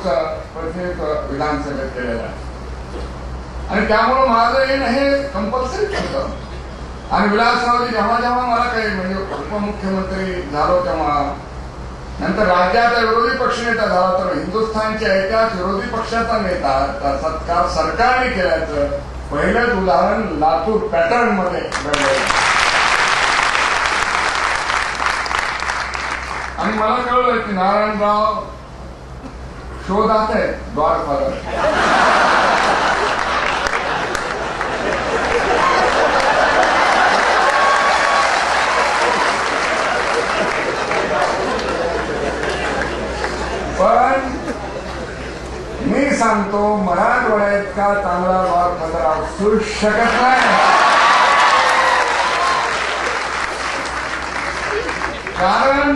लातूरचं प्रतिनिधित्व विधानसभेत केलेलं आहे. आणि त्यामुळं माझं येणं हे कंपल्सरी होतं. आणि विलासरावजी जेव्हा जेव्हा मला काही म्हणजे उपमुख्यमंत्री झालो तेव्हा नंतर राज्याचा विरोधी पक्षनेता झाला तर हिंदुस्थानच्या ऐतिहास विरोधी पक्षाचा नेता त्या सत्कार सरकारने केल्याचं पहिलंच उदाहरण लातूर पॅटर्नमध्ये आणि मला कळलं की नारायणराव शोधात आहे द्वारपालक पण मी सांगतो मराठवाड्यात इतका चांगला द्वारपालक असू शकत नाही. कारण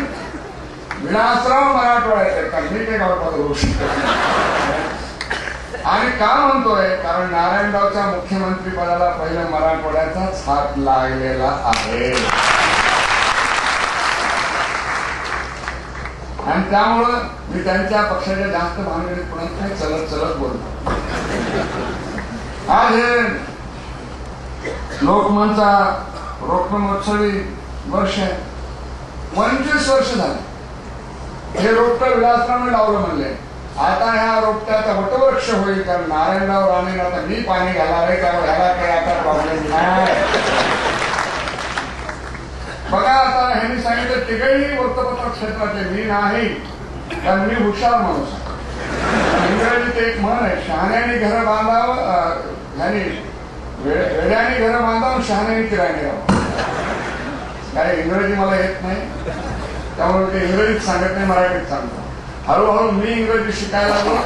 विलासराव मराठवाड्यात मी ते गडबड होऊ शकत आणि का म्हणतोय? कारण नारायणरावच्या मुख्यमंत्री पदाला पहिलं मराठवाड्याचाच हात लागलेला आहे. आणि त्यामुळं मी त्यांच्या पक्षाच्या जास्त भानगडीत पण नाही चलत चलत बोलतो आज हे लोकमनचा रोपमहोत्सवी वर्ष आहे. पंचवीस वर्ष झाले. हे रोपटं विलासरावने लावलं म्हणले. आता ह्या रोपट्याचा वटवृक्ष होईल कारण नारायणराव राणे आता मी पाणी घालावे आहे त्यामुळे ह्याला काही आता प्रॉब्लेम नाही. बघा आता ह्यांनी सांगितलं तिघही वृत्तपत्र क्षेत्राचे मी नाही कारण मी हुशार माणूस इंग्रजीत एक म्हण आहे शहाण्याने घर बांधावं ह्यानी वेड्याने घर बांधावं शहाण्याने किराणे राहावं काय इंग्रजी मला येत नाही? त्यामुळे ते इंग्रजीत सांगत नाही मराठीत सांगतो. हळूहळू मी इंग्रजी शिकायला लागलो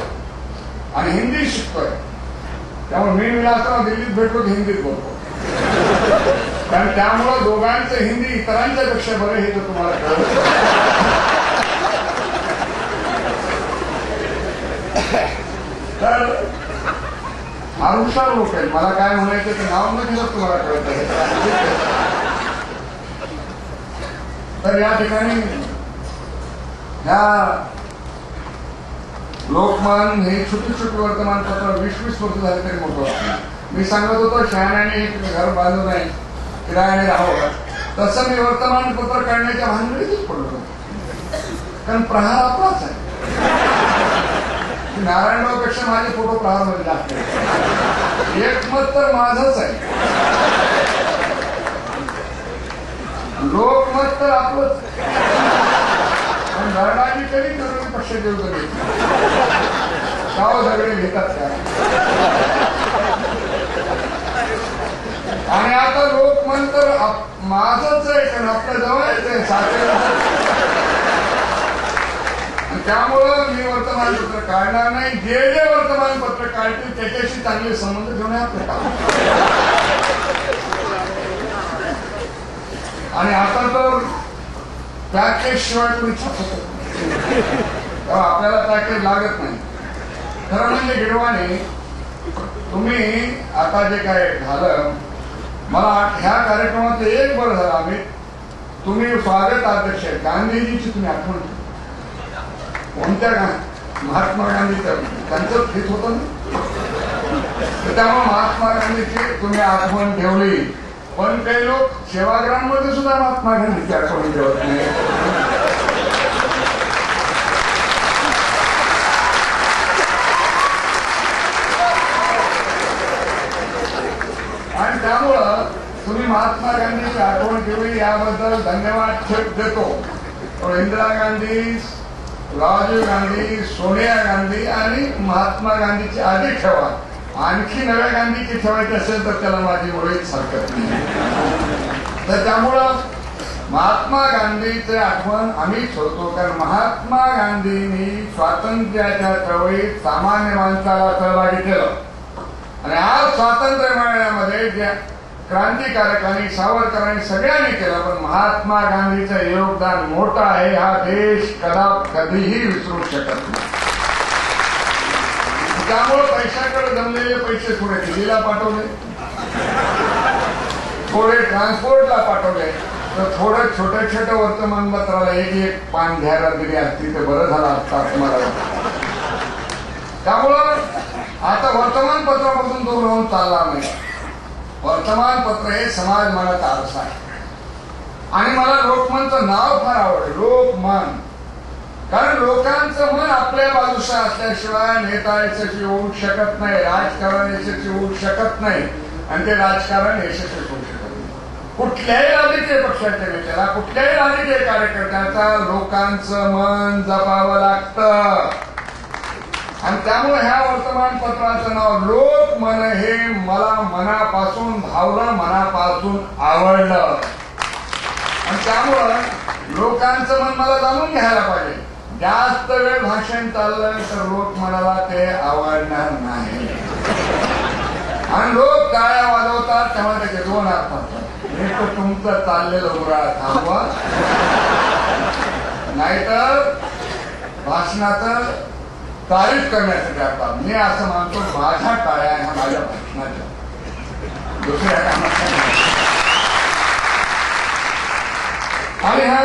आणि हिंदी शिकतोय. त्यामुळे मी विलासराव दिल्लीत भेटतो हिंदीत बोलतो. कारण त्यामुळं दोघांचं हिंदी इतरांच्या पेक्षा बरं हे तर तुम्हाला कळलं. तर हुशार लोक आहेत. मला काय म्हणायचं ते नाव न दिलं तुम्हाला कळत. तर या ठिकाणी ह्या लोकमान हे छोटी छोटी वर्तमानपत्र वीस वीस वर्ष झाले तरी मोठं वाटतं मी सांगत होतो शहाण्याने एक घर बांधू नाही किरायाने राहावं तसं मी वर्तमानपत्र काढण्याच्या भानगडीतच पडलो कारण प्रहार आपलाच आहे. नारायणरावपेक्षा माझे फोटो प्रहारमध्ये लागते आहेत. एक मत तर माझच आहे. लोकमत तर आपलंच पण धरणाची कधी विरोधी पक्ष देऊ कधी गाव दगडे घेतात त्या. आणि आता लोक तर माझंच आहे कारण आपल्या जवळच आहे साखर त्यामुळं मी वर्तमानपत्र काढणार नाही. जे जे वर्तमानपत्र काढतील त्याच्याशी चांगले संबंध ठेवणे आपलं काम आणि आता तर पॅकेज शिवाय तुम्ही छापत तेव्हा आपल्याला पॅकेज लागत नाही. खरं म्हणजे गिरवाने तुम्ही आता जे काय झालं मला ह्या कार्यक्रमात एक बरं झालं आम्ही तुम्ही स्वागत अध्यक्ष आहे. गांधीजीची तुम्ही आठवण कोणत्या महात्मा गांधी त्यांचं हित होतं ना? त्यामुळे महात्मा गांधीची तुम्ही आठवण ठेवली. पण काही लोक सेवाग्राममध्ये सुद्धा महात्मा गांधीची आठवण ठेवत नाही आणि त्यामुळं तुम्ही महात्मा गांधीची आठवण ठेवली याबद्दल धन्यवाद ठेप देतो. पण इंदिरा गांधी राजीव गांधी सोनिया गांधी आणि महात्मा गांधीची आधी ठेवा. आणखी नव्या गांधीची ठेवायची असेल तर त्याला माझी मुळीच हरकत नाही. तर त्यामुळं महात्मा गांधीचे आठवण आम्ही ठेवतो कारण महात्मा गांधींनी स्वातंत्र्याच्या चळवळीत सामान्य माणसाला सहभागी केलं. आणि आज स्वातंत्र्य मिळण्यामध्ये ज्या क्रांतिकारकांनी सावरकरांनी सगळ्यांनी केलं पण महात्मा गांधीचं योगदान मोठं आहे. हा देश कदा कधीही विसरू शकत नाही. त्यामुळे पैशाकडे जमलेले पैसे थोडे दिल्लीला पाठवले. थोडे ट्रान्सपोर्टला पाठवले. तर थोडं छोट्या छोट्या वर्तमानपत्राला एक एक पान घ्यायला दिली असती तर बरं झालं असतं तुम्हाला त्यामुळं आता वर्तमानपत्रापासून दूर राहून चालला नाही. वर्तमानपत्र हे समाज मनाचा आरसा आहे. आणि मला लोकमनचं नाव फार आवडलं. लोकमन. कारण लोकांचं मन आपल्या बाजूचं असल्याशिवाय नेता यशस्वी होऊ शकत नाही राजकारण यशस्वी होऊ शकत नाही. आणि ते राजकारण यशस्वी होऊ शकत नाही. कुठल्याही राजकीय पक्षाच्या नेत्याला कुठल्याही राजकीय कार्यकर्त्याचा लोकांचं मन जपावं लागतं. आणि त्यामुळे ह्या वर्तमानपत्राचं नाव लोक मन हे मला मनापासून भावलं मनापासून आवडलं. आणि त्यामुळं लोकांचं मन मला जाणून घ्यायला पाहिजे. जास्त वेळ भाषण चाललं तर लोक मनाला ते आवडणार नाही. आणि लोक टाळ्या वाजवतात तेव्हा त्याचे दोन अर्थ असतात. एक तर तुमचं चाललेलं उराळ थांबवा. नाहीतर भाषणाचं तारीफ करण्यासाठी आता मी असं मानतो माझ्या टाळ्या ह्या माझ्या भाषणाच्या. दुसऱ्या कामाच्या आणि हा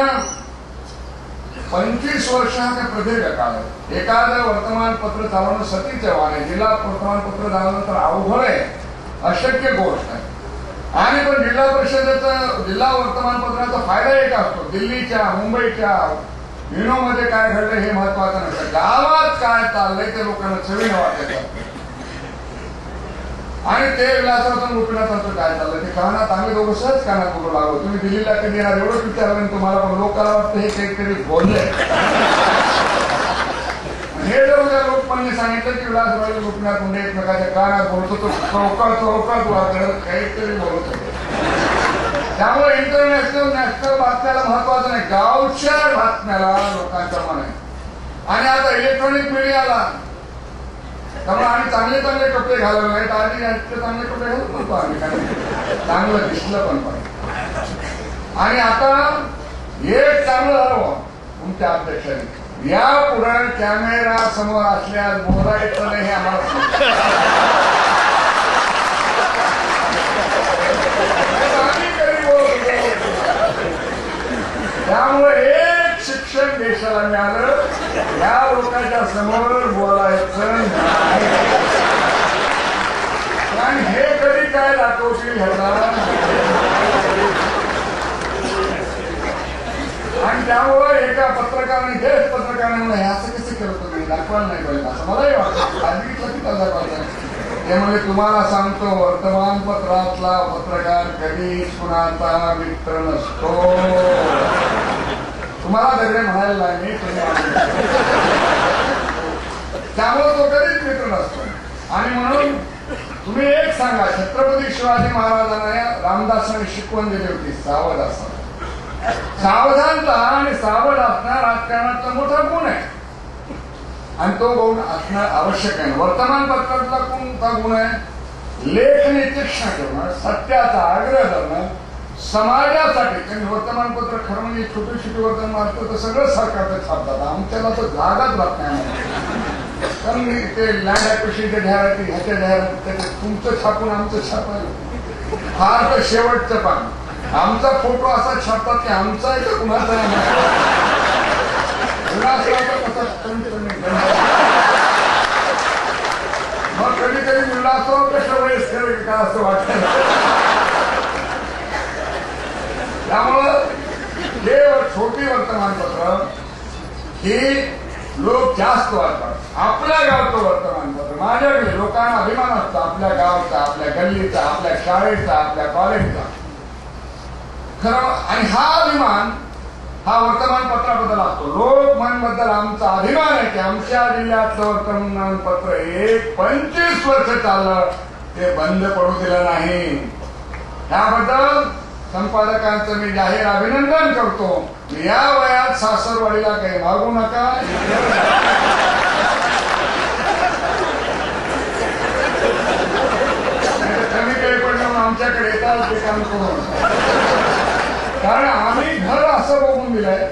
पंचवीस वर्षाचा प्रदीर्घ काळ. आहे एखादं वर्तमानपत्र चालवणं सतीचं आव्हान आहे जिल्हा वर्तमानपत्र चालवणं तर अवघड आहे. अशक्य गोष्ट आहे. आणि पण जिल्हा परिषदेचं जिल्हा वर्तमानपत्राचा फायदा एक असतो. दिल्लीच्या मुंबईच्या युनोमध्ये काय घडलं हे महत्वाचं नसतं. गावात काय चाललंय ते लोकांना चवीनं वाटायचं आणि ते विलासातून गोपीनाथांचं काय चाललं ते कानात आम्ही दोघं सहज कानात बोलू लागलो. तुम्ही दिल्लीला कधी येणार एवढंच विचारलं आणि तुम्हाला पण लोकांना वाटतं हे काहीतरी बोलले हे जर उद्या लोकमान्य सांगितलं की विलासराव गोपीनाथ मुंडे एकमेकाच्या कानात बोलतो तो चौकात चौकात वाटत काहीतरी बोलत होते. त्यामुळे इंटरनॅशनल नॅशनल बातम्याला महत्वाचं नाही गावच्या बातम्याला लोकांच्या मन आहे आणि आता इलेक्ट्रॉनिक मीडियाला त्यामुळे आम्ही चांगले चांगले कपडे घालवले. नाहीत आधी यांचे चांगले कपडे घालत नव्हतो आम्ही. चांगलं दिसलं पण पाहिजे आणि आता एक चांगलं झालं तुमच्या अध्यक्षांनी. या पुढे कॅमेरा समोर असल्यास बोलायचं नाही हे आम्हाला त्यामुळे एक शिक्षण देशाला मिळालं. या लोकांच्या समोर बोलायचं नाही कारण हे कधी काय आणि त्यामुळे एका पत्रकाराने हेच पत्रकाराने म्हणलं, हे असं कसं करत तुम्ही दाखवायला नाही पाहिजे. असं मलाही वाटतं आधी कधी दाखवायचं त्यामुळे तुम्हाला सांगतो वर्तमानपत्रातला पत्रकार कधी कुणाचा मित्र नसतो? तुम्हाला दगडे म्हणायला नाही तुम्ही त्यामुळे तो कधीच मित्र नसतो. आणि म्हणून तुम्ही एक सांगा छत्रपती शिवाजी महाराजांना रामदासांनी शिकवण दिली होती सावध असा सावधानता आणि सावध असणं राजकारणाचा मोठा गुण आहे. आणि तो गुण असणं आवश्यक आहे. वर्तमानपत्रातला कोणता गुण आहे? लेखने तीक्ष्ण करणं सत्याचा आग्रह करणं समाजासाठी कारण वर्तमानपत्र खरं म्हणजे छोटी छोटी वर्तमान असतं तर सगळं सरकारचं छापतात. आमच्याला तर जागाच बातम्या नाही. कारण ते लँड ऍक्विशनच्या जाहिराती ह्याच्या जाहिराती तुमचं छापून आमचं छापायला फार तर शेवटचं पान. आमचा फोटो असा छापतात की आमचा आहे कुणाचा मग कधी कधी विलासराव कसं वयस्कर आहे का असं वाटत? त्यामुळं हे छोटी वर्तमानपत्र ही लोक जास्त वाचतात आपल्या गावचं वर्तमानपत्र माझ्याकडे लोकांना अभिमान असतो. आपल्या गावचा आपल्या गल्लीचा आपल्या शाळेचा आपल्या कॉलेजचा. खरं आणि हा अभिमान हा वर्तमानपत्राबद्दल असतो. लोकमनबद्दल आमचा अभिमान आहे की आमच्या जिल्ह्यातलं वर्तमानपत्र एक पंचवीस वर्ष चाललं. ते बंद पडू दिलं नाही. त्याबद्दल संपादकांचं मी जाहीर अभिनंदन करतो. या वयात सासरवाडीला काही मागू नका. कमी काही पडलं आमच्याकडे येतात ते काम करून कारण आम्ही घर असं बघून दिलंय.